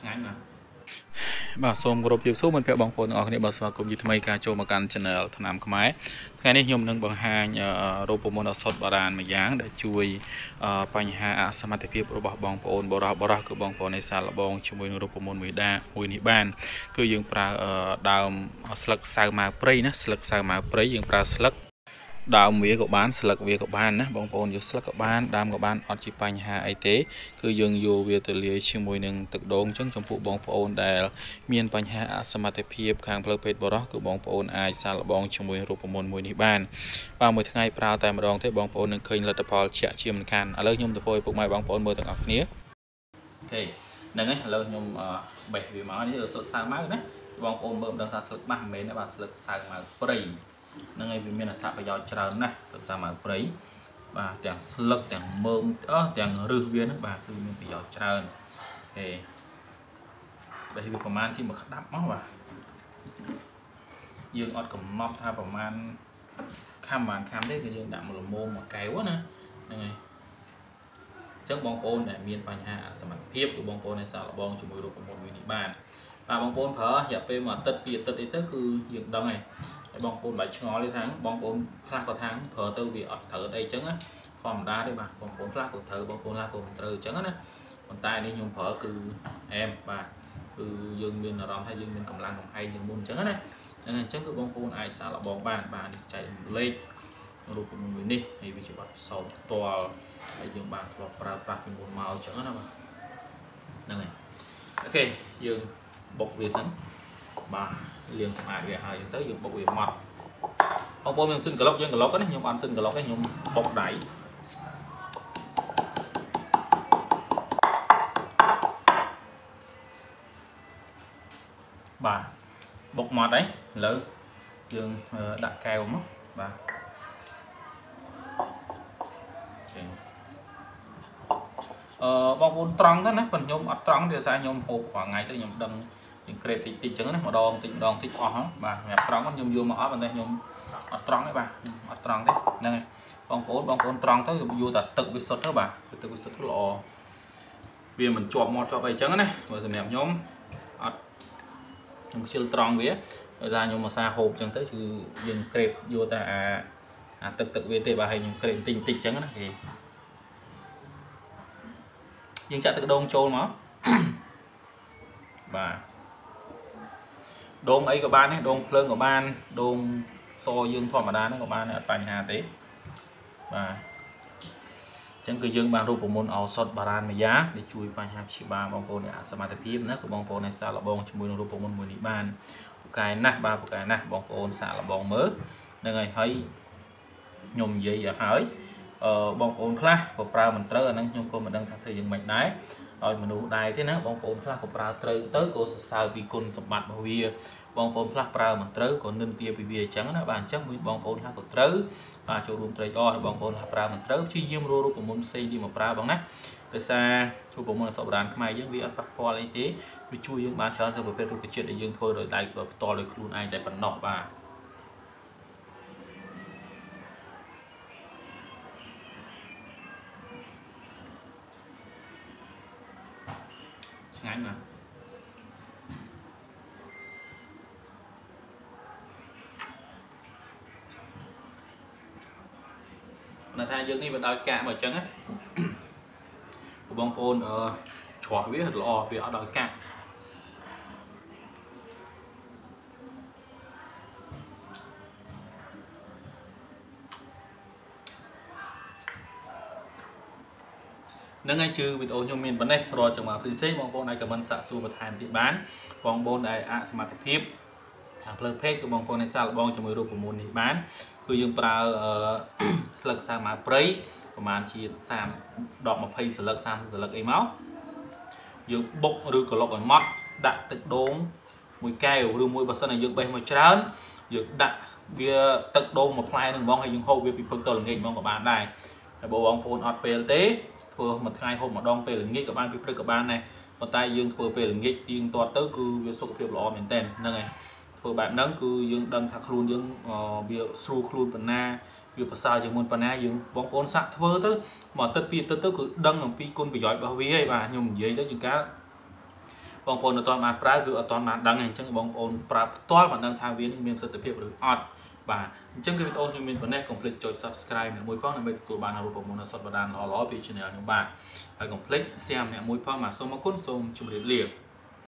ឆ្ងាញ់ណាស់បាទសូមគោរពជម្រាបសួរមិត្តភ័ក្តិបងប្អូនទាំងអស់គ្នាបាទស្វាគមន៍ជាថ្មីការចូលមកកាន់ Channel ថ្នាំខ្មែរថ្ងៃនេះខ្ញុំនឹងបង្ហាញអឺរូបមន្តឱសថបុរាណមួយយ៉ាង ដែលជួយអឺបញ្ហាអសមត្ថភាពរបស់បងប្អូនបរោះបរោះគឺបងប្អូននៃសាលបងជាមួយនឹងរូបមន្តមួយដាមួយនេះបាន គឺយើងប្រើអឺដើមស្លឹកសៅម៉ាវព្រៃណាស្លឹកសៅម៉ាវព្រៃយើងប្រើស្លឹក ដើមវាក៏បានស្លឹកវាក៏បានណាបងប្អូនយកស្លឹកក៏បានដើមក៏បានអត់ជាបញ្ហាអីទេគឺយើងយកវាទៅលាយជាមួយនឹងទឹកដូងអញ្ចឹងចំពោះបងប្អូនដែល មានបញ្ហាអសមត្ថភាពខាងផ្លូវពេទ្យបរោះគឺបងប្អូនអាចសាកល្បងជាមួយរូបមន្តមួយនេះបានបាទមួយថ្ងៃប្រើតែម្ដងទេបងប្អូននឹងឃើញលទ្ធផលជាក់ជាមិនខានឥឡូវខ្ញុំទៅធ្វើឲ្យពុកម៉ែបងប្អូនមើលទាំងអស់គ្នាអូខេហ្នឹងហើយឥឡូវខ្ញុំអឺបេះវាមកនេះស្លឹកសៅម៉ៅណាបងប្អូនមើលមិនដឹងថាស្លឹកបាសមិនមែនទេបាទស្លឹកសៅម៉ៅព្រៃ ហ្នឹងហើយវាមានអត្ថប្រយោជន៍ច្រើនណាស់ស្លឹកសៅម៉ៅព្រៃបាទទាំងស្លឹកទាំងមើមអស់ទាំងឫសវាហ្នឹងបាទគឺមានប្រយោជន៍ច្រើនអូខេបេះវាប្រហែលជាមួយក្តាប់មកបាទយើងអត់កំណត់ថាប្រហែលខាំបានខាំទេគឺយើងដាក់មួយល្មមមួយកែវណាហ្នឹងហើយអញ្ចឹងបងប្អូនដែលមានបញ្ហាអសមត្ថភាពគឺបងប្អូនអាចសាកល្បងជាមួយរូបមន្តមួយនេះបានបាទបងប្អូនប្រើរយៈពេលមួយអាទិត្យពីរអាទិត្យអីទៅគឺយើងដឹងហើយ ហើយបងប្អូនបាច់ឆ្ងល់ទេថាបងប្អូនខ្លះក៏ថាប្រើទៅវាអត់ត្រូវអីអញ្ចឹងណាធម្មតាទេបាទបងប្អូនខ្លះក៏ត្រូវបងប្អូនខ្លះក៏មិនត្រូវអញ្ចឹងណាប៉ុន្តែនេះខ្ញុំប្រើគឺអែមបាទគឺយើងមានអារម្មណ៍ថាយើងមានកម្លាំងកំហែងជាងមុនអញ្ចឹងណាហ្នឹងហើយអញ្ចឹងគឺបងប្អូនអាចសាកល្បងបានបាទនេះចែករំលែករូបមន្តមួយនេះហើយវាជាបទពិសោធន៍ផ្ទាល់ហើយយើងបានធ្លាប់ប្រើប្រាស់ពីមុនមកអញ្ចឹងណាបាទហ្នឹងហើយអូខេយើងបុកវាសិនបាទ លាងសម្អាតវាហើយអញ្ចឹងទៅយើងបុកវាម៉ត់បងប្អូនមានសិនក្លុកយើងក្លុកណាខ្ញុំអត់សិនក្លុកទេខ្ញុំបុកដៃបាទបុកម៉ត់ហើយឥឡូវយើងដាក់កែវមកបាទអឺបងប្អូនត្រង់ទៅណាប៉ុន្តែខ្ញុំអត់ត្រង់ទេដោយសារខ្ញុំហូបរាល់ថ្ងៃទៅខ្ញុំដឹង យើងក្រេតតិចតិចចឹងណាម្ដងតិចម្ដងតិចអស់ហ្នឹងបាទសម្រាប់ត្រង់ខ្ញុំយកមកអត់ប៉ុន្តែខ្ញុំអត់ត្រង់ទេបាទអត់ត្រង់ទេហ្នឹងហើយបងប្អូនបងប្អូនត្រង់ទៅយកតែទឹកវាសុទ្ធទៅបាទទឹកវាសុទ្ធទៅល្អវាមិនជាប់មាត់ជាប់អីចឹងណាបើសម្រាប់ខ្ញុំអត់ខ្ញុំខ្ជិលត្រង់វាដោយសារខ្ញុំមកសាហូបចឹងទៅគឺយើងក្រេបយកតែអាអាទឹកទឹកវាទេបាទហើយខ្ញុំក្រេបតិចតិចចឹងណាគេយើងចាក់ទឹកដូងចូលមកបាទ ដូងអីក៏បានដែរដូងភ្លើងក៏បានដូងសយើងធម្មតាហ្នឹងក៏បានដែរអត់បញ្ហាទេបាទអញ្ចឹងគឺយើងបានរូបមន្តឱសថបារាណមួយយ៉ាងដែលជួយបញ្ហាព្យាបាលបងប្អូនអ្នកអសមត្ថភាពណាគឺបងប្អូនឲ្យសាកល្បងជាមួយនឹងរូបមន្តមួយនេះបានពូកែណាស់បាទពូកែណាស់បងប្អូនសាកល្បងមើលហ្នឹងហើយហើយខ្ញុំនិយាយឲ្យហើយអឺបងប្អូនខ្លះក៏ប្រើមិនត្រូវអាហ្នឹងខ្ញុំក៏មិនដឹងថាធ្វើយ៉ាងម៉េចដែរ ឲ្យមនុស្សដែរទេណាបងប្អូនខ្លះក៏ប្រើត្រូវទៅក៏សរសើរពីគុណសម្បត្តិរបស់វា បងប្អូនខ្លះប្រើមិនត្រូវក៏និន្ទាពីវាអញ្ចឹងណាបាទអញ្ចឹងមួយបងប្អូនខ្លះក៏ត្រូវបាទចូលរួមត្រេកអរឲ្យបងប្អូនខ្លះប្រើមិនត្រូវព្យាយាមរករូបមន្តផ្សេងទៀតមកប្រើបងណាដោយសាររូបមន្តអសបុរាណខ្មែរយើងវាអត់ប៉ះពាល់អីទេវាជួយយើងបានច្រើនទៅប្រភេទរុក្ខជាតិដែលយើងធ្វើដោយដៃផ្ទាល់ដោយខ្លួនឯងតែប៉ុណ្ណោះបាទ ឆ្ងាញ់ណាស់នៅថាយើងនេះវាដោយកាកមកអញ្ចឹងណាបងប្អូនអឺច្រោះវាល្អវាអត់ដោយកាក នឹងហើយជឺវីដេអូខ្ញុំមានប៉ុណ្ណេះរាល់ចំណោមផ្សេងផ្សេងបងប្អូនអាចខមមិនសាកសួរបន្ថែមទៀតបានបងប្អូនដែលអសមត្ថភាពខាងផ្លូវពេកគឺបងប្អូនអាចសាកល្បងជាមួយរូបមន្តនេះបានគឺយើងប្រើអឺស្លឹកសាម៉ាព្រៃប្រហែលជា30 10 20ស្លឹក30ស្លឹកអីមកយើងបុកឬក្លុកឲ្យម៉ត់ដាក់ទឹកដូងមួយកែវឬមួយបើសិនជាយើងបេះមកច្រើនយើងដាក់វាទឹកដូងមួយផ្លែនឹងហ្មងហើយយើងហូបវាពីព្រឹកទៅល្ងាចហ្មងក៏បានដែរហើយបើបងប្អូនអត់ពេលទេ ធ្វើមួយថ្ងៃហូបម្ដងពេលល្ងាចក៏បានពីព្រឹកក៏បានដែរប៉ុន្តែយើងធ្វើពេលល្ងាចទៀងទាត់ទៅគឺវាសុខភាពល្អមែនតើហ្នឹងហើយធ្វើបែបហ្នឹងគឺយើងដឹងថាខ្លួនយើងវាស្រួលខ្លួនប៉ុណ្ណាវាប្រសើរជាងមុនប៉ុណ្ណាយើងបងប្អូនសាក់ធ្វើទៅមួយអាទិត្យពីរអាទិត្យទៅគឺដឹងអំពីគុណប្រយោជន៍របស់វាហើយបាទខ្ញុំនិយាយទៅជាងកាលបងប្អូនអត់ទាន់បានប្រើគឺអត់ទាន់បានដឹងទេអញ្ចឹងបងប្អូនប្រើផ្ទាល់បានដឹងថាវានេះមានប្រសិទ្ធភាពឬអត់ បាទអញ្ចឹងគឺវីដេអូខ្ញុំមានប៉ុណ្ណេះកុំភ្លេចចុច Subscribe អ្នកមួយផងដើម្បីទទួលបានរូបមន្តសុទ្ធបដានល្អៗពី Channel ខ្ញុំបាទហើយកុំភ្លេច share ម្នាក់មួយផងបាទសូមអរគុណសូមជម្រាបលា